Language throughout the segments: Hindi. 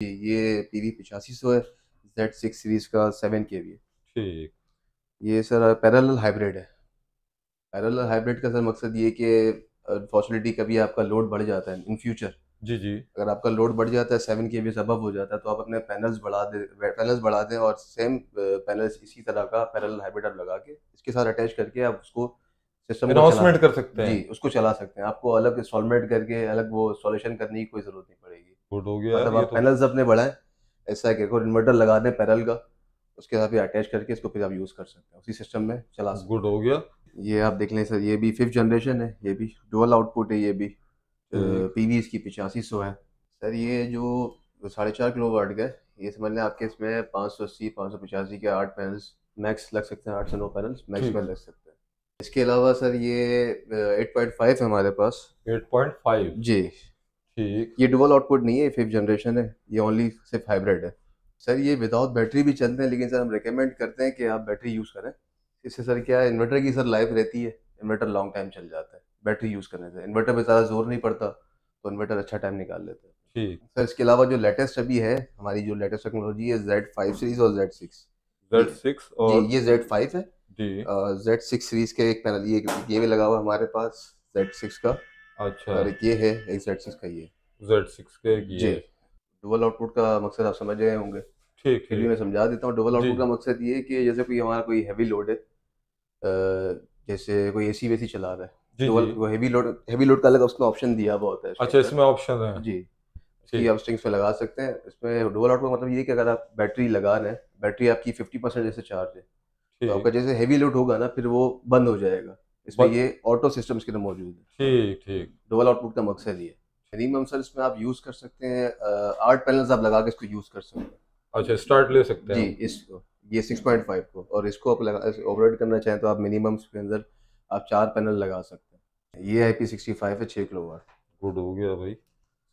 ये पी वी पचासी सौ है जेड सिक्स सीरीज़ का सेवन के वी ठीक। ये सर पैरेलल हाइब्रिड है। पैरेलल हाइब्रिड का सर मकसद ये कि अनफॉर्चुनेटली कभी आपका लोड बढ़ जाता है इन फ्यूचर जी जी। अगर आपका लोड बढ़ जाता है सेवन के बी से अबव हो जाता है तो आप अपने पैनल्स बढ़ा दे पैनल्स बढ़ा दें और सेम पैनल्स इसी तरह का पैरेलल हाइब्रिड आप लगा के इसके साथ अटैच करके आप उसको सिस्टम कर सकते हैं। जी उसको चला सकते हैं। आपको अलग इंस्टॉलमेंट करके अलग वो इंस्टॉलेशन करने की कोई ज़रूरत नहीं पड़ेगी। गुड हो गया मतलब आप तो। पैनल्स अपने बढ़ाएँ ऐसा है कि इन्वर्टर लगा दें पैरल का उसके साथ भी अटैच करके इसको फिर आप यूज़ कर सकते हैं। उसी सिस्टम में चला सकते गुड हो गया। ये आप देख लें सर ये भी फिफ्थ जनरेशन है ये भी डुअल आउटपुट है ये भी। पी वी इसकी पिचासी सौ है। सर ये जो साढ़े चार किलो वाट का है ये समझ लें आपके इसमें पाँच सौ अस्सी पाँच सौ पचासी के आठ पैनल्स मैक्स लग सकते हैं आठ से नौ पैनल्स मैक्स। में लग सकते हैं। इसके अलावा सर ये एट पॉइंट फाइव है हमारे पास। 8.5 जी। ठीक। ये डुअल आउटपुट नहीं है फिफ्थ जनरेशन है ये ओनली सिर्फ़ हाइब्रिड है। सर ये विदाउट बैटरी भी चलते हैं लेकिन सर हम रिकमेंड करते हैं कि आप बैटरी यूज़ करें। इससे सर क्या है इन्वर्टर की सर लाइफ रहती है इन्वर्टर लॉन्ग टाइम चल जाता है बैटरी यूज़ करने से। इन्वर्टर पे ज़्यादा ज़ोर नहीं पड़ता तो इन्वर्टर अच्छा टाइम निकाल लेते हैं। ठीक। सर इसके अलावा जो लेटेस्ट अभी है हमारी जो लेटेस्ट टेक्नोलॉजी है जेड फाइव सीरीज़ और जेड सिक्स Z6 और ये जेड फाइव है। जी। जेड सिक्स सीरीज़ के एक पैनल ये ये भी लगा हुआ है हमारे पास जेड सिक्स का। अच्छा। और ये है एक जेड सिक्स का ये। Z6 के जी। ये डुअल आउटपुट का मकसद आप समझ गए होंगे। ठीक फिर भी मैं समझा देता हूँ डबल आउटपुट का मकसद ये है कि जैसे कोई हमारा कोई हैवी लोड है जैसे कोई एसी वेसी चला रहा है वो हैवी लोड हैवी लोड का अलग उसमें ऑप्शन दिया हुआ होता है अच्छा इसमें ऑप्शन है। जी। ठीक। आप स्ट्रिंग्स पे लगा सकते हैं। इसमें डबल आउटपुट मतलब ये कि अगर आप बैटरी लगा रहे हैं बैटरी आपकी फिफ्टी परसेंट जैसे चार्ज है तो आपका जैसे हैवी लोड होगा ना फिर वो बंद हो जाएगा। इसमें ये ऑटो सिस्टम इसके अंदर मौजूद है। ठीक ठीक। डबल आउटपुट का मकसद ये है। मिनिमम सर इसमें आप यूज़ कर सकते हैं आठ पैनल्स आप लगा के इसको यूज़ कर सकते हैं। अच्छा स्टार्ट ले सकते हैं जी इसको ये 6.5 को और इसको आप लगा ऑपरेट करना चाहें तो आप मिनिमम इसके अंदर आप चार पैनल लगा सकते हैं। ये आई पी सिक्सटी फाइव है छः किलो वाट गुड हो गया भाई।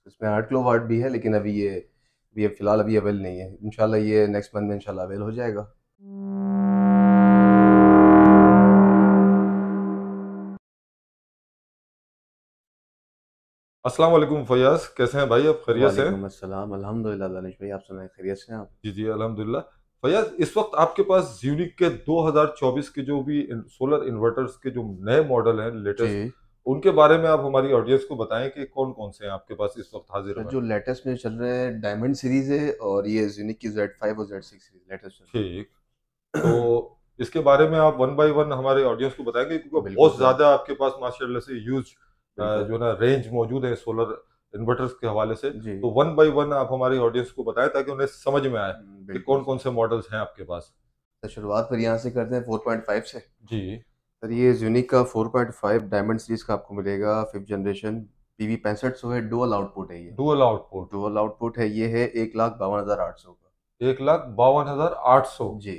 इसमें आठ किलो वाट भी है लेकिन अभी ये अभी फ़िलहाल अभी अवेल नहीं है। इंशाल्लाह ये नेक्स्ट मंथ में इंशाल्लाह अवेल हो जाएगा। अस्सलाम वालेकुम फयाज कैसे हैं भाई आप? खैरियत से? हैं? अस्सलाम अल्हम्दुलिल्लाह दानिश भाई आप सुनाए खैरियत से हैं आप? जी जी अल्हम्दुलिल्लाह। फयाज इस वक्त आपके पास यूनिक के 2024 के जो भी इन- सोलर इन्वर्टर्स के जो नए मॉडल हैं लेटेस्ट उनके बारे में आप हमारी ऑडियंस को बताएँ कि कौन कौन से हैं आपके पास इस वक्त हाजिर हैं? जो लेटेस्ट में चल रहे हैं डायमंड सीरीज़ है और ये यूनिक की जेड फाइव और जेड सिक्स सीरीज़ लेटेस्ट ठीक। तो इसके बारे में आप वन बाय वन हमारे ऑडियंस को बताएँगे क्योंकि बहुत ज़्यादा आपके पास माशाल्लाह से यूज़। जो ना रेंज मौजूद है सोलर इन्वर्टर्स के हवाले से तो वन बाय वन आप हमारी ऑडियंस को बताएँ ताकि उन्हें समझ में आए कि कौन कौन से मॉडल्स हैं आपके पास। तो शुरुआत फिर यहाँ से करते हैं 4.5 से। जी। सर ये यूनिक का 4.5 डायमंड सीरीज़ का आपको मिलेगा फिफ्थ जनरेशन पीवी पैंसठ सौ है डुअल आउटपुट है ये। डुअल आउटपुट डुअल आउटपुट है ये है एक लाख बावन हज़ार आठ सौ का। एक लाख बावन हज़ार आठ सौ। जी।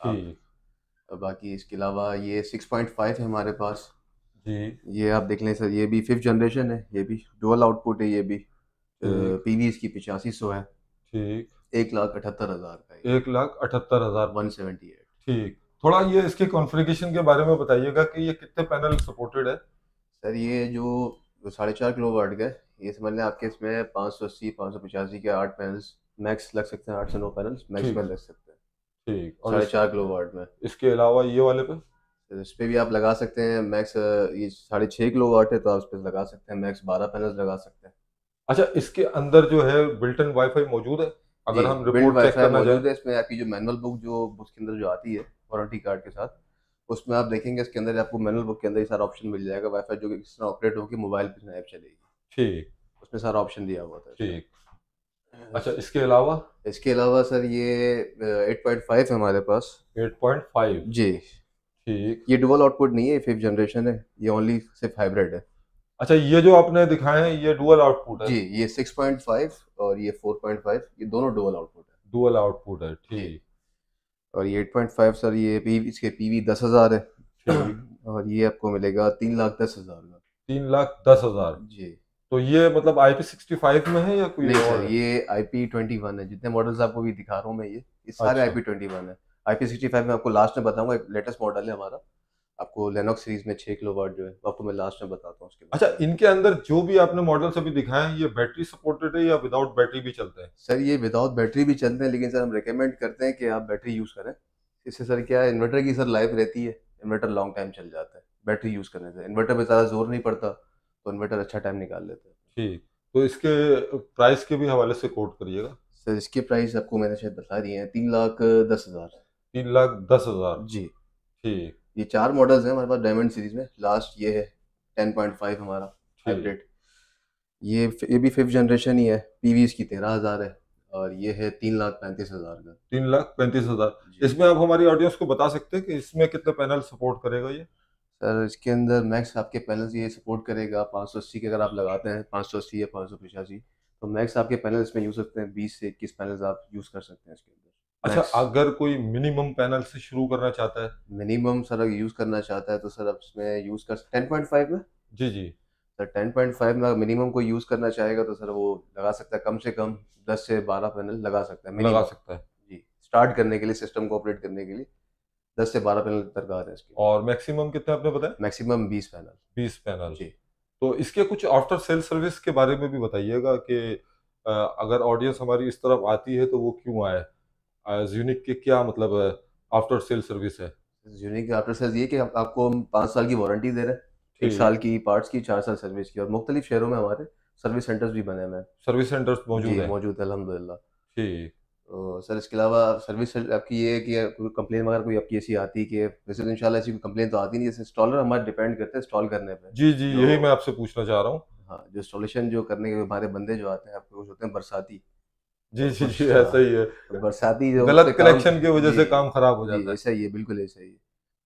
ठीक। बाकी इसके अलावा ये 6.5 है हमारे पास। ये आप देख लें सर ये भी फिफ्थ जनरेशन है ये भी डुअल आउटपुट है ये भी। पीवी इसकी पिचासी सौ है। ठीक। एक लाख अठहत्तर हज़ार का एक लाख अठहत्तर हज़ार। वन सेवेंटी एट ठीक। थोड़ा ये इसके कॉन्फ़िगरेशन के बारे में बताइएगा कि ये कितने पैनल सपोर्टेड है? सर ये जो साढ़े चार किलो वाट का ये समझ लें आपके इसमें पाँच सौ अस्सी पाँच सौ पचासी के आठ पैनल्स मैक्स लग सकते हैं आठ से नौ पैनल्स मैक्स में लग सकते हैं। ठीक। और साढ़े चार किलो वाट में। इसके अलावा ये वाले पे? इस पे भी आप लगा सकते हैं मैक्स ये साढ़े छः किलो वाट है तो आप इस पे लगा सकते हैं मैक्स बारह पैनल्स लगा सकते हैं। अच्छा इसके अंदर जो है बिल्टन वाईफाई मौजूद है? अगर हम रिपोर्ट चेक करना चाहें। है इसमें आपकी जो मैनुअल बुक जो उसके अंदर जो आती है वारंटी कार्ड के साथ उसमें आप देखेंगे इसके अंदर आपको मैनुअल बुक के अंदर ये सारा ऑप्शन मिल जाएगा वाईफाई जो कि किस तरह ऑपरेट होगी मोबाइल पर ऐप चलेगी। ठीक। उसमें सारा ऑप्शन दिया हुआ था। ठीक। अच्छा इसके अलावा? इसके अलावा सर ये एट पॉइंट फाइव है हमारे पास। 8.5 जी। ठीक। ये डुअल आउटपुट नहीं है फिफ्थ जनरेशन है ये ओनली सिर्फ़ हाइब्रिड है। अच्छा ये जो आपने दिखाए हैं ये डुअल आउटपुट है? जी ये 6.5 और ये 4.5 ये दोनों डुअल आउटपुट है। डुअल आउटपुट है ठीक। और ये 8.5 सर ये पी इसके पीवी दस हज़ार है। और ये आपको मिलेगा तीन लाख दस हज़ार का। तीन लाख दस हज़ार। जी। तो ये मतलब IP सिक्सटी फाइव में है या कोई नहीं और सर? ये आई पी ट्वेंटी वन है जितने मॉडल्स आपको भी दिखा रहा हूँ मैं ये ये सारे। आई पी ट्वेंटी वन है। आई पी सिक्सटी फाइव में आपको लास्ट में बताऊँगा एक लेटेस्ट मॉडल है हमारा। आपको लेनॉक्स सीरीज़ में छः किलो वाट जो है आपको मैं लास्ट में बताता हूँ उसके बाद। अच्छा इनके अंदर जो भी आपने मॉडल्स अभी दिखाए हैं ये बैटरी सपोर्टेड है या विदाउट बैटरी भी चलते हैं? सर ये विदाउट बैटरी भी चलते हैं लेकिन सर हम रिकमेंड करते हैं कि आप बैटरी यूज़ करें। इससे सर क्या है इन्वर्टर की सर लाइफ रहती है। इन्वर्टर लॉन्ग टाइम चल जाता है बैटरी यूज़ करने से। इन्वर्टर पर ज़्यादा ज़ोर नहीं पड़ता तो इन्वर्टर अच्छा टाइम निकाल लेते हैं। ठीक तो इसके प्राइस के भी हवाले से कोट करिएगा। सर इसके प्राइस आपको मैंने शायद बता दिए हैं तीन लाख दस हज़ार। तीन लाख दस हज़ार। जी। ठीक। ये चार मॉडल्स हैं हमारे पास डायमंड सीरीज़ में। लास्ट ये है टेन पॉइंट फाइव हमारा हाइब्रिड ये ये भी फिफ्थ जनरेशन ही है। पीवी इसकी तेरह हज़ार है और ये है तीन लाख पैंतीस हज़ार का। तीन लाख पैंतीस हज़ार। इसमें आप हमारी ऑडियंस को बता सकते हैं कि इसमें कितने पैनल सपोर्ट करेगा ये? सर इसके अंदर मैक्स आपके पैनल्स ये सपोर्ट करेगा। पाँच सौ अस्सी के अगर आप लगाते हैं पाँच सौ अस्सी या पाँच सौ पचासी तो मैक्स आपके पैनल इसमें यूज़ सकते हैं। बीस से इक्कीस पैनल्स आप यूज़ कर सकते हैं इसके अंदर। अच्छा। अगर कोई मिनिमम पैनल से शुरू करना चाहता है? मिनिमम सर अगर यूज़ करना चाहता है तो सर आप इसमें यूज़ कर टेन पॉइंट फाइव में? जी जी। सर टेन पॉइंट फाइव में मिनिमम कोई यूज़ करना चाहेगा तो सर वो लगा सकता है कम से कम दस से बारह पैनल लगा सकता है लगा सकता है। जी स्टार्ट करने के लिए सिस्टम को ऑपरेट करने के लिए दस से बारह पैनल दरकार है इसके और मैक्सिमम कितने आपने बताया मैक्सिमम बीस पैनल बीस पैनल जी। तो इसके कुछ आफ्टर सेल सर्विस के बारे में भी बताइएगा कि अगर ऑडियंस हमारी इस तरफ़ आती है तो वो क्यों आए यूनिक के क्या मतलब आफ्टर सेल सर्विस है? यूनिक आफ्टर सेल्स ये कि आप- आपको हम पाँच साल की वारंटी दे रहे हैं। एक साल की पार्ट्स की चार साल सर्विस की। और मुख्तलिफ़ शहरों में हमारे सर्विस सेंटर्स भी बने हुए हैं। सर्विस सेंटर्स मौजूद है? मौजूद है अल्हम्दुलिल्लाह। ठीक। तो सर इसके अलावा सर्विस आपकी ये है कि कंप्लेन वगैरह कोई आपकी ऐसी आती है कि वैसे तो इंशाल्लाह ऐसी कंप्लेन तो आती नहीं जैसे इंस्टॉलर हमारे डिपेंड करते हैं इंस्टॉल करने पे। जी जी तो- यही मैं आपसे पूछना चाह रहा हूँ। हाँ जो इंस्टॉलेशन जो करने के हमारे बंदे जो आते हैं आपके कुछ होते हैं बरसाती। जी जी जी। ऐसा ही है। बरसाती जो गलत कलेक्शन की वजह से काम खराब हो जाता है। ऐसा ही है बिल्कुल ऐसा ही है।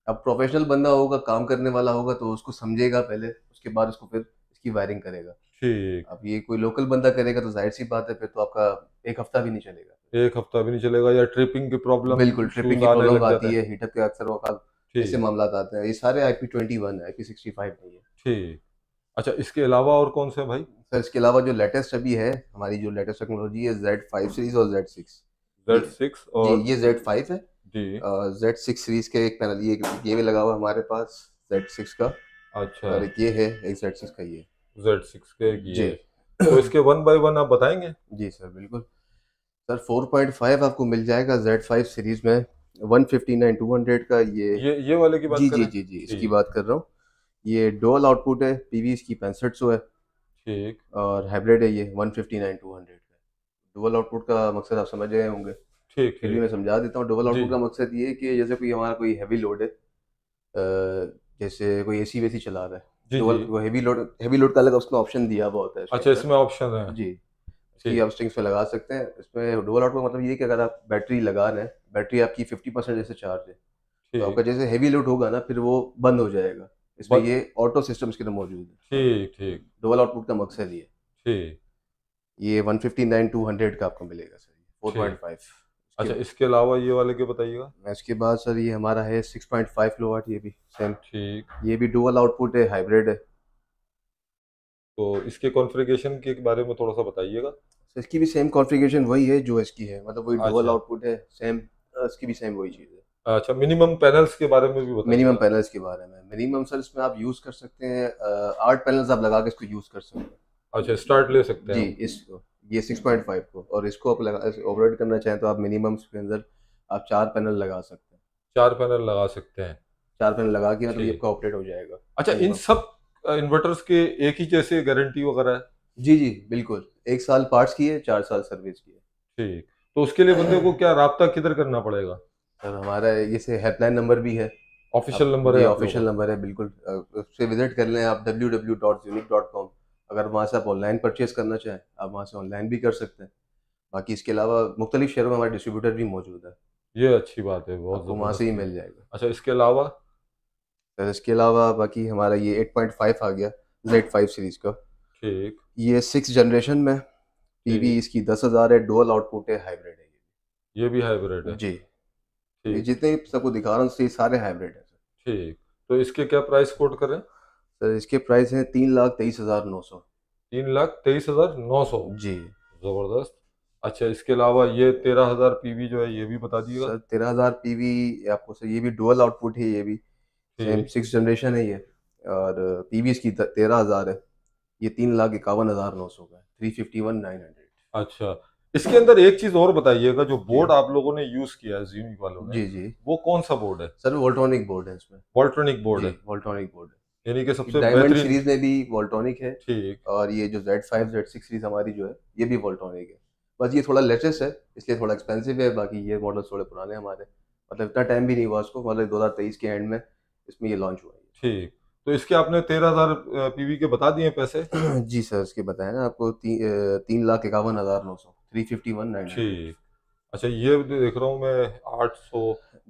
अब प्रोफेशनल बंदा होगा काम करने वाला होगा तो उसको समझेगा पहले उसके बाद उसको फिर इसकी वायरिंग करेगा। ठीक। अब ये कोई लोकल बंदा करेगा तो ज़ाहिर सी बात है फिर तो आपका एक हफ़्ता भी नहीं चलेगा। एक हफ़्ता भी नहीं चलेगा या ट्रिपिंग की प्रॉब्लम बिल्कुल ट्रिपिंग की प्रॉब्लम आती है। हीटर के अक्सर वक्त ऐसे मामला आते हैं। ये सारे आई पी ट्वेंटी वन है आई पी सिक्सटी फाइव नहीं है ठीक। अच्छा इसके अलावा और कौन से भाई? सर इसके अलावा जो लेटेस्ट अभी है हमारी जो लेटेस्ट टेक्नोलॉजी है जेड फाइव सीरीज़ और जेड सिक्स जेड सिक्स और ये जेड फाइव है। जी। जेड सिक्स सीरीज़ के एक पैनल ये ये भी लगा हुआ है हमारे पास जेड सिक्स का। अच्छा। और एक ये है एक जेड सिक्स का ये। जेड सिक्स के एक ये तो इसके वन बाय वन आप बताएँगे? जी सर बिल्कुल। सर 4.5 आपको मिल जाएगा Z5 सीरीज़ में। 159 200 का ये ये ये वाले की बात जी जी जी जी इसकी बात कर रहा हूँ। ये डोअल आउटपुट है पीवी इसकी पैंसठ सौ है। ठीक। और हाइब्रिड है ये 159 200 का। डुअल आउटपुट का मकसद आप समझ गए होंगे। ठीक फिर भी मैं समझा देता हूँ डुअल आउटपुट का मकसद ये है कि जैसे कोई हमारा कोई हैवी लोड है जैसे कोई एसी वेसी चला रहा है वो हैवी लोड हैवी लोड का अलग उसमें ऑप्शन दिया हुआ होता है अच्छा इसमें ऑप्शन है। जी। ठीक। आप स्ट्रिंग्स पे लगा सकते हैं। इसमें डुअल आउटपुट मतलब ये कि अगर आप बैटरी लगा रहे हैं बैटरी आपकी 50 परसेंट जैसे चार्ज है तो आपका जैसे हैवी लोड होगा ना फिर वो बंद हो जाएगा। इसमें ये ऑटो सिस्टम इसके अंदर मौजूद है। ठीक ठीक। डुअल आउटपुट का मकसद ये ठीक। ये 159 200 का आपको मिलेगा सर 4.5 अच्छा इसके अलावा ये वाले के बताइएगा। इसके बाद सर ये हमारा है 6.5 किलोवाट ये भी सेम ठीक। ये भी डुअल आउटपुट है हाइब्रिड है। तो इसके कॉन्फ़िगरेशन के बारे में थोड़ा सा बताइएगा। इसकी भी सेम कॉन्फ़िगरेशन वही है जो इसकी है। मतलब वही डुअल अच्छा। आउटपुट है सेम इसकी भी सेम वही चीज़ है। अच्छा मिनिमम पैनल्स के बारे में भी बताइए। मिनिमम पैनल्स के बारे में। मिनिमम सर इसमें आप यूज़ कर सकते हैं आठ पैनल्स आप लगा के इसको यूज़ कर सकते हैं। अच्छा स्टार्ट ले सकते हैं जी इसको ये 6.5 को। और इसको आप लगा ऑपरेट करना चाहें तो आप मिनिमम के अंदर आप चार पैनल लगा सकते हैं। चार पैनल लगा सकते हैं। चार पैनल लगा के मतलब ये आपका ऑपरेट हो जाएगा। अच्छा इन सब इन्वर्टर्स के एक ही जैसे गारंटी वगैरह है? जी जी बिल्कुल। एक साल पार्ट्स की है चार साल सर्विस की है। ठीक। तो उसके लिए बंदे को क्या राब्ता किधर करना पड़ेगा? सर हमारा ये से हेल्पलाइन नंबर भी है। ऑफिशियल नंबर है ऑफिशियल नंबर है बिल्कुल। उससे विज़िट कर लें आप www.unique.com अगर वहाँ से आप ऑनलाइन परचेज करना चाहें आप वहाँ से ऑनलाइन भी कर सकते हैं। बाकी इसके अलावा मुख्तलिफ़ शहरों में हमारे डिस्ट्रीब्यूटर भी मौजूद है। ये अच्छी बात है बहुत आपको वहाँ से ही मिल जाएगा। अच्छा इसके अलावा? सर इसके अलावा बाकी हमारा ये 8.5 आ गया Z5 सीरीज़ का। ठीक। ये सिक्स जनरेशन में टीवी। इसकी दस हज़ार है डुअल आउटपुट है हाइब्रिड है ये भी। हाइब्रिड है? जी। ये जितने सबको दिखा रहा हूँ ये सारे हाइब्रिड है सर ठीक। तो इसके क्या प्राइस कोट करें? सर इसके प्राइस हैं तीन लाख तेईस हज़ार नौ सौ। तीन लाख तेईस हज़ार नौ सौ। जी। ज़बरदस्त। अच्छा इसके अलावा ये तेरह हज़ार पीवी जो है ये भी बता दिएगा सर तेरह हज़ार पीवी आपको सर ये भी डुअल आउटपुट है ये भी। सेम सिक्स जनरेशन है ये और पीवी इसकी तेरह हज़ार है। ये तीन लाख इक्यावन हज़ार नौ सौ का है। Three fifty one nine hundred अच्छा इसके अंदर एक चीज़ और बताइएगा जो बोर्ड आप लोगों ने यूज़ किया है यूनिक वालों ने जी जी। वो कौन सा बोर्ड है? सर वोल्ट्रॉनिक बोर्ड है इसमें। वॉल्ट्रॉनिक बोर्ड है। वोल्ट्रॉनिक बोर्ड है। यानी कि सबसे डायमंड सीरीज़ में भी वोल्ट्रॉनिक है। ठीक। और ये जो Z5 Z6 सीरीज़ हमारी जो है ये भी वोल्ट्रॉनिक है। बस ये थोड़ा लेटेस्ट है इसलिए थोड़ा एक्सपेंसिव है बाकी ये मॉडल थोड़े पुराने हमारे। मतलब इतना टाइम भी नहीं हुआ उसको मतलब दो हज़ार तेईस के एंड में इसमें ये लॉन्च हुआ ठीक। तो इसके आपने तेरह हज़ार पीवी के बता दिए पैसे? जी सर इसके बताया ना आपको ती, तीन लाख इक्यावन हज़ार नौ सौ। थ्री फिफ्टी वन ठीक। अच्छा ये देख रहा हूँ मैं आठ सौ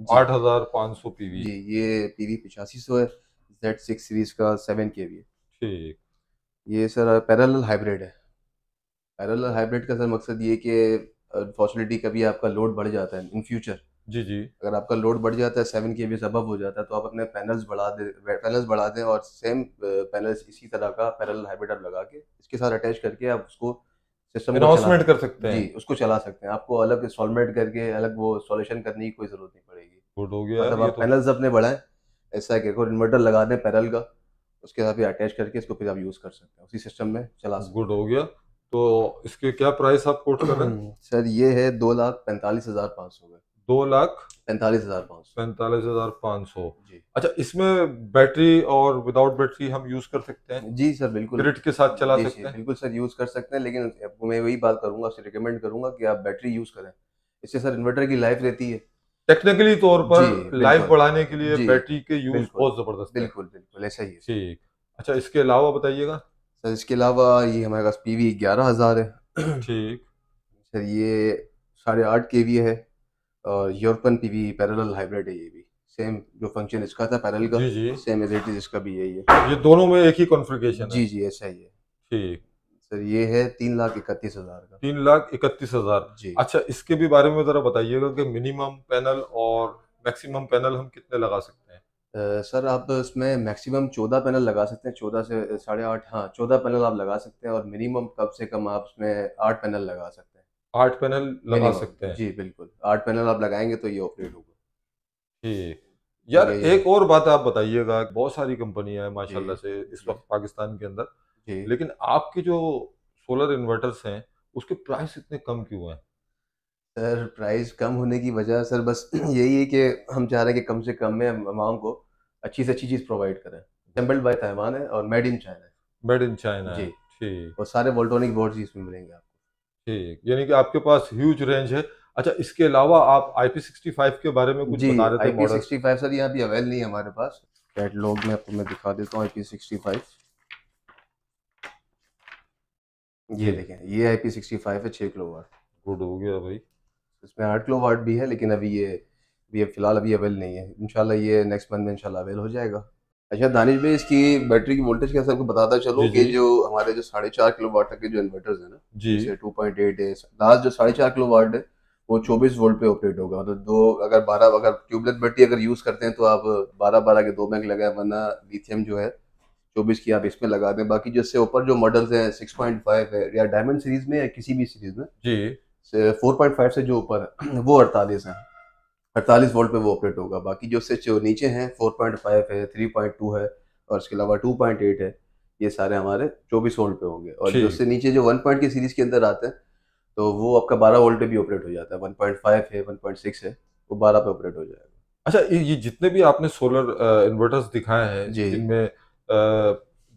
आठ हज़ार पाँच सौ पीवी। जी ये पी वी पिचासी सौ है जेड सिक्स सीरीज़ का सेवन के वी ठीक। ये सर पैरेलल हाइब्रिड है। पैरेलल हाइब्रिड का सर मकसद ये कि अनफॉर्चुनेटली कभी आपका लोड बढ़ जाता है इन फ्यूचर जी जी। अगर आपका लोड बढ़ जाता है सेवन के बी सबब हो जाता है तो आप अपने पैनल्स बढ़ा दे पैनल्स बढ़ा दें और सेम पैनल्स इसी तरह का पैरेलल हाइब्रिड आप लगा के इसके साथ अटैच करके आप उसको सिस्टम अनाउंसमेंट कर सकते हैं। जी उसको चला सकते हैं। आपको अलग इंस्टॉलमेंट करके अलग वो इंस्टॉलेशन करने की कोई ज़रूरत नहीं पड़ेगी। गुड हो गया मतलब आप तो पैनल्स अपने बढ़ाएँ ऐसा है कि इन्वर्टर लगा दें पैरल का उसके साथ भी अटैच करके इसको फिर आप यूज़ कर सकते हैं। उसी सिस्टम में चला सकते गुड हो। गया। तो इसके क्या प्राइस आप कोट कर रहे हैं? हैं सर ये है दो लाख पैंतालीस हज़ार पाँच सौ दो लाख पैंतालीस हज़ार पाँच सौ। पैंतालीस हज़ार पाँच सौ। जी। अच्छा इसमें बैटरी और विदाउट बैटरी हम यूज़ कर सकते हैं? जी सर बिल्कुल। ग्रिड के साथ चला सकते हैं? बिल्कुल सर यूज़ कर सकते हैं लेकिन आपको मैं वही बात करूँगा आपसे रिकमेंड करूँगा कि आप बैटरी यूज़ करें। इससे सर इन्वर्टर की लाइफ रहती है। टेक्निकली तौर पर लाइफ बढ़ाने के लिए बैटरी के यूज़। बहुत ज़बरदस्त बिल्कुल बिल्कुल ऐसा ही ठीक। अच्छा इसके अलावा बताइएगा? सर इसके अलावा ये हमारे पास पी वी ग्यारह हज़ार है। ठीक। सर ये साढ़े आठ के वी है। और European P V parallel hybrid है ये भी. सेम जो फ़ंक्शन इसका था पैरेलल का जी जी. सेम एज इट इज़ इसका भी यही है. ये दोनों में एक ही कॉन्फ़िगरेशन है? जी जी ऐसा ही है. ठीक. सर ये है तीन लाख इकतीस हज़ार का. तीन लाख इकतीस हज़ार. जी. अच्छा इसके भी बारे में जरा बताइएगा कि मिनिमम पैनल और मैक्सिमम पैनल हम कितने लगा सकते हैं? सर आप इसमें मैक्सिमम चौदह पैनल लगा सकते हैं. चौदह से साढ़े आठ हाँ चौदह पैनल आप लगा सकते हैं और मिनिमम कम से कम आप उसमें आठ पैनल लगा सकते हैं. आठ पैनल लगा सकते हैं। जी बिल्कुल। आठ पैनल आप लगाएँगे तो ये ऑपरेट होगा। ठीक। यार। एक और बात आप बताइएगा बहुत सारी कंपनियाँ हैं माशाल्लाह से इस वक्त पाकिस्तान के अंदर। लेकिन आपके जो सोलर इन्वर्टर्स हैं उसके प्राइस इतने कम क्यों हैं? सर प्राइस कम होने की वजह सर बस यही है कि हम चाह रहे हैं कि कम से कम में आवाम को अच्छी से अच्छी चीज़ प्रोवाइड करें। असेंबल्ड बाय ताइवान है और मेड इन चाइना है। मेड इन चाइना जी। ठीक। और सारे वोल्टोनिक बोर्ड इसमें मिलेंगे आपको। ठीक यानी कि आपके पास ह्यूज रेंज है। अच्छा इसके अलावा आप IP65 के बारे में कुछ बता रहे थे I model sixty five sir यहाँ भी अवेल नहीं है हमारे पास। कैटलॉग में आपको मैं दिखा देता हूँ आई पी सिक्सटी फाइव ये देखें ये आई पी सिक्सटी फाइव है छः किलो वाट गुड हो गया भाई। इसमें आठ किलो वाट भी है लेकिन अभी ये अभी फ़िलहाल अभी अवेल नहीं है। इंशाल्लाह ये नेक्स्ट मंथ में इंशाल्लाह अवेल हो जाएगा। अच्छा दानिश भाई इसकी बैटरी की वोल्टेज कैसे आपको बताता चलो कि जो। हमारे जो साढ़े चार किलो वाट तक के जो इन्वर्टर्स है ना जी। टू पॉइंट एट है लास्ट जो साढ़े चार किलो वाट है वो चौबीस वोल्ट पे ऑपरेट होगा। मतलब दो अगर बारह अगर ट्यूबलेस बैटरी अगर यूज़ करते हैं तो आप बारह बारह के दो बैंक लगाए वरना लिथियम जो है चौबीस की आप इसमें लगा दें। बाकी जिससे ऊपर जो मॉडल्स हैं सिक्स पॉइंट फाइव है या डायमंड सीरीज़ में या किसी भी सीरीज़ में जी। फोर पॉइंट फाइव से जो ऊपर है वो अड़तालीस है। अड़तालीस वोल्ट पे वो ऑपरेट होगा। बाकी जो उससे जो नीचे हैं फोर पॉइंट फाइव है थ्री पॉइंट टू है और इसके अलावा टू पॉइंट एट है। ये सारे हमारे चौबीस वोल्ट पे होंगे और जो उससे नीचे जो वन पॉइंट की सीरीज़ के अंदर आते हैं तो वो आपका बारह वोल्ट पे भी ऑपरेट हो जाता है। वन पॉइंट फाइव है वन पॉइंट सिक्स है वो बारह पे ऑपरेट हो जाएगा। अच्छा ये ये जितने भी आपने सोलर इन्वर्टर्स दिखाए हैं। जिनमें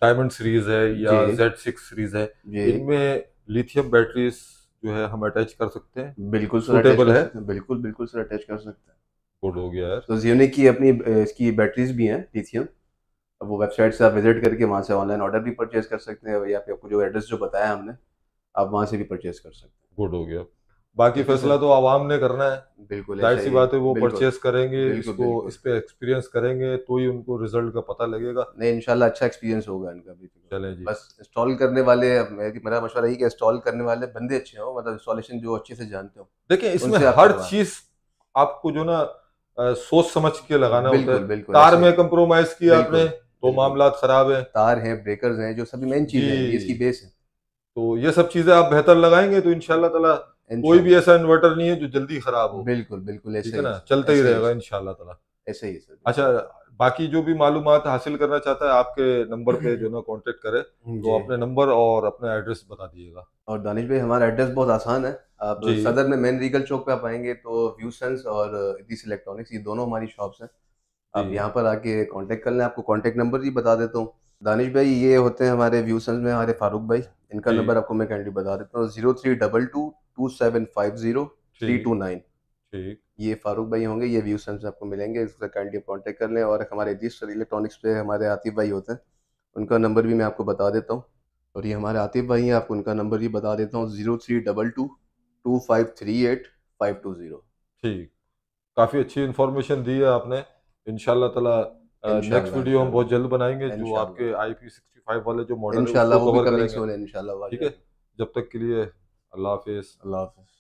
डायमंड सीरीज़ है या जेड सिक्स सीरीज़ है इनमें लिथियम बैटरीज जो है हम अटैच कर सकते हैं। बिल्कुल सर अटैच कर है? सकते हैं। बिल्कुल बिल्कुल सर अटैच कर सकते हैं। गुड हो गया यार। तो जियोनिक की अपनी इसकी बैटरीज भी हैं लिथियम अब वो वेबसाइट से आप विज़िट करके वहाँ से ऑनलाइन ऑर्डर भी परचेज कर सकते हैं या फिर आपको जो एड्रेस जो बताया हमने आप वहाँ से भी परचेज कर सकते हैं। गुड हो गया। बाकी फैसला तो आवाम ने करना है। ज़ाहिर सी बात है वो परचेस करेंगे इसको इस पे एक्सपीरियंस करेंगे तो ही उनको रिज़ल्ट का पता लगेगा। नहीं इंशाल्लाह अच्छा एक्सपीरियंस होगा इनका भी। चलें जी। बस इंस्टॉल करने वाले मेरा मशवरा यही कि इंस्टॉल करने वाले बंदे अच्छे हो मतलब इंस्टॉलेशन जो अच्छे से जानते हो। देखिए इसमें हर चीज़ आपको जो ना सोच समझ के लगाना होता है। तार में। कंप्रोमाइज किया आपने तो मामला खराब है। तार हैं ब्रेकर्स हैं जो सभी मेन चीज़ है। इसकी बेस है। तो ये सब चीज़ें आप बेहतर लगाएँगे तो ताला कोई भी ऐसा इन्वर्टर नहीं है जो जल्दी खराब हो। बिल्कुल बिल्कुल ऐसे है ना? चलता ही रहेगा इंशाल्लाह ताला ऐसे ही सर। अच्छा बाकी जो भी मालूमात हासिल करना चाहता है आपके नंबर पे जो ना कांटेक्ट करे तो अपने नंबर और अपना एड्रेस बता दीजिएगा। और दानिश भाई हमारा एड्रेस बहुत आसान है। आप सदर में मेन रीगल चौक पे आप आएँगे तो व्यू सेंस और इतिस इलेक्ट्रॉनिक्स ये दोनों हमारी शॉप्स हैं। आप यहाँ पर आके कांटेक्ट कर लें आपको कांटेक्ट नंबर भी बता देता हूँ। दानिश भाई ये होते हैं हमारे व्यू सेंस में हमारे फारूक भाई। इनका नंबर आपको मैं कैंडली बता देता हूँ zero three double two two seven five zero three two nine. ये फारूक भाई होंगे ये व्यू सेंस आपको मिलेंगे इससे काइंडली कांटेक्ट कर लें और हमारे इतिस इलेक्ट्रॉनिक्स पे हमारे आतिफ भाई होते हैं उनका नंबर भी मैं आपको बता देता हूँ। और ये हमारे आतिफ भाई हैं आपको उनका नंबर भी बता देता हूँ zero three double two two five three eight five two zero. ठीक। काफ़ी अच्छी इन्फॉर्मेशन दी है आपने। इंशाल्लाह ताला नेक्स्ट वीडियो हम बहुत जल्द बनाएँगे जो आपके आई पी सिक्सटी फाइव वाले जो मॉडल इंशाल्लाह वो कवर करेंगे। इंशाल्लाह ठीक है? जब तक के लिए अल्लाह हाफिज। अल्लाह हाफिज़।